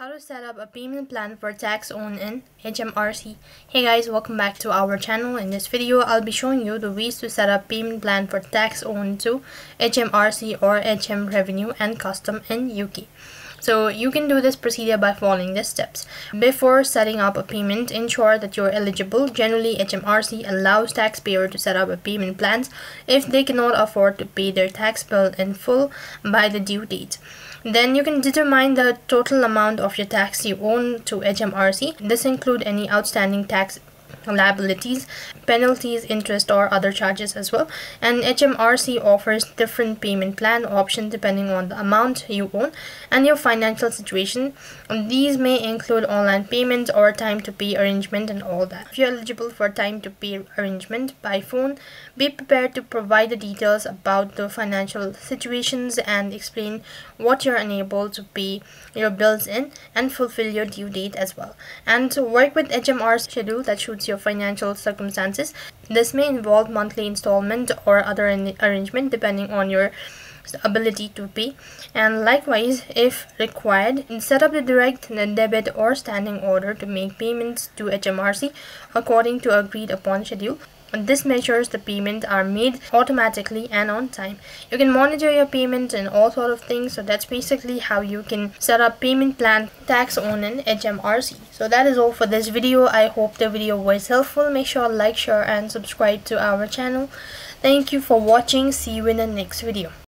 How to set up a payment plan for tax own in HMRC. Hey guys, welcome back to our channel. In this video, I'll be showing you the ways to set up payment plan for tax own to HMRC or HM Revenue and Custom in UK. So you can do this procedure by following the steps. Before setting up a payment, ensure that you're eligible. Generally, HMRC allows taxpayer to set up a payment plans if they cannot afford to pay their tax bill in full by the due date. Then you can determine the total amount of your tax you owe to HMRC. This include any outstanding tax liabilities, penalties, interest or other charges as well. And HMRC offers different payment plan options depending on the amount you own and your financial situation. And these may include online payments or time to pay arrangement and all that. If you're eligible for time to pay arrangement by phone, be prepared to provide the details about the financial situations and explain what you're unable to pay your bills in and fulfill your due date as well. And to work with HMRC schedule that suits your financial circumstances. This may involve monthly installment or other arrangement depending on your ability to pay and likewise if required set up the direct debit or standing order to make payments to HMRC according to agreed upon schedule this measures the payments are made automatically and on time. You can monitor your payments and all sort of things. So that's basically how you can set up payment plan tax on an HMRC. So that is all for this video. I hope the video was helpful. Make sure like, share and subscribe to our channel. Thank you for watching. See you in the next video.